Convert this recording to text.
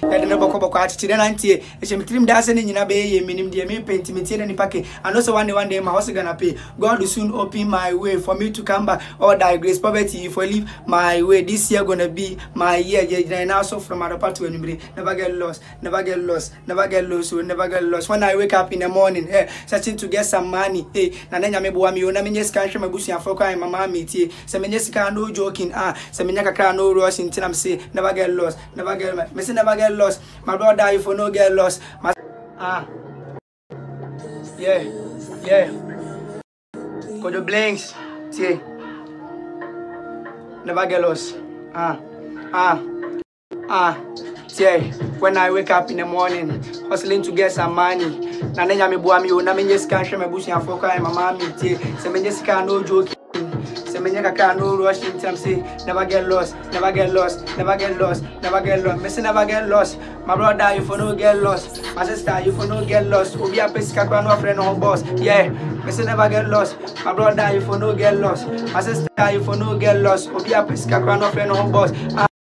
yɛde ne bɔkɔbɔkɔ me ne nyina one day one day ma se gana pay god will soon open my way for me to come back. All thy grace poverty if I leave my way. This year gonna be my year. Gyinagyina now so from adɔpa to anwummere never get lost never get lost never get lost so never get lost. When i wake up in the morning hey, searching to get some money hey, na nyame boa me o na menyɛ sika nhwɛ m'abusuafoɔ kwan mama metie sɛ menyɛ sika no joking ah. Sɛ menya kakra no rush nti na mese never get lost never get lost. mese never get lost. My brother if you no get lost my ah. Yeah. Yeah. Kojo blinks. Tie never get lost. Ah. Ah. Ah. Yeah when i wake up in the morning hustling to get some money. Na ne nyame boa me o na menyɛ sika nhwɛ m'abusuafoɔ kwan mama metie sɛ menyɛ sika no joking sɛ menyɛ kakra no rush nti am say never get lost never get lost never get lost never get lost. Me say never get lost. My brother you for no get lost. My sister you for no get lost. Obi apɛ sika kora no no ho boss. Yeah me say never get lost. My brother you for no get lost. My sister you for no get lost. Obi apɛ sika kora no no ho boss. Ah